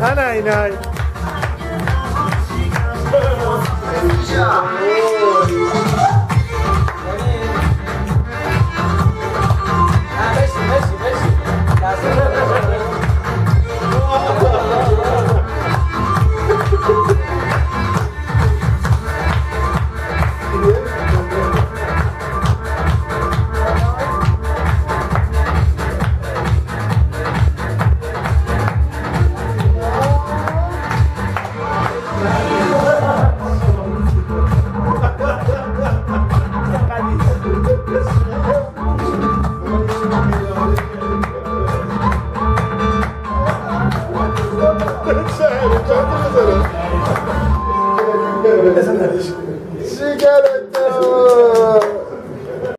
Hi, hi, hi. Thank you. Kendi kızarız. Şikayet